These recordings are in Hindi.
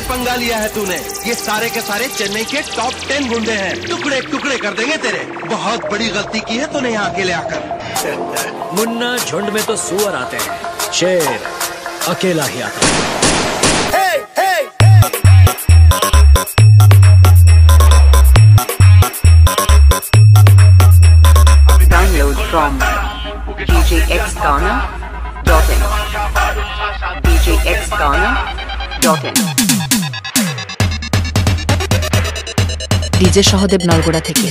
पंगा लिया है तूने। ये सारे के सारे चेन्नई के टॉप टेन गुंडे हैं। टुकड़े टुकड़े कर देंगे तेरे। बहुत बड़ी गलती की है तूने यहाँ अकेले आकर। मुन्ना झुंड में तो सुअर आते हैं। शेर अकेला ही आता है। From djxghana.in djxghana.in DJ Sahadev নলগোড়া থেকে।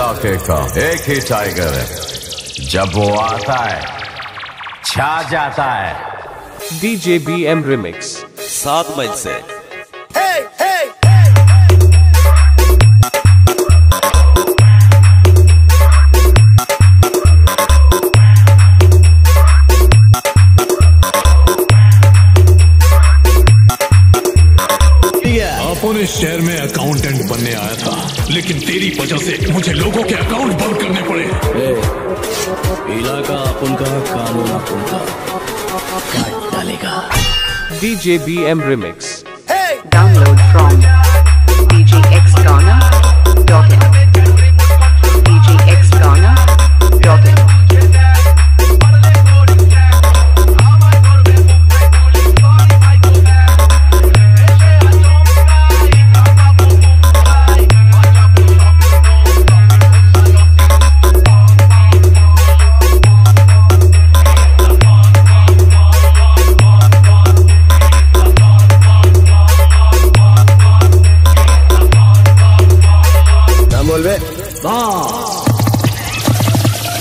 इलाके का एक ही टाइगर है। जब वो आता है छा जाता है। डीजे बी एम रिमिक्स सात मई से। अपन इस शहर में अकाउंटेंट बनने आया था। लेकिन तेरी वजह से मुझे लोगों के अकाउंट बंद करने पड़े। इलाका अपन का कानून अपन का काट डालेगा। Remix download from DJ djxghana.in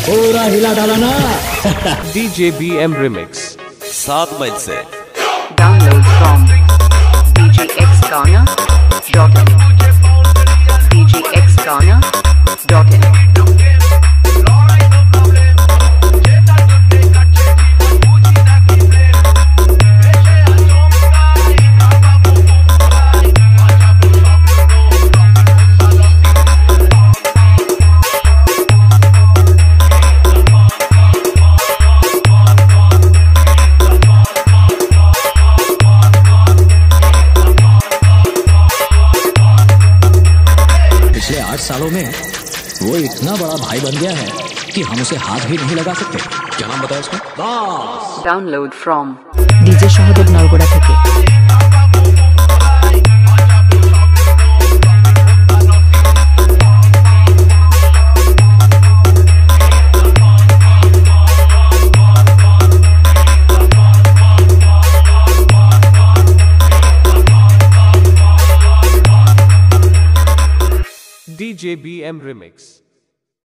पूरा हिला डाला ना। डीजे बी एम रिमिक्स सात मई से। डाउनलोड सॉन्ग आठ सालों में वो इतना बड़ा भाई बन गया है कि हम उसे हाथ भी नहीं लगा सकते। क्या नाम बताया उसका? Download from DJ Shahrukh Nalgonda थे। DJBM Remix.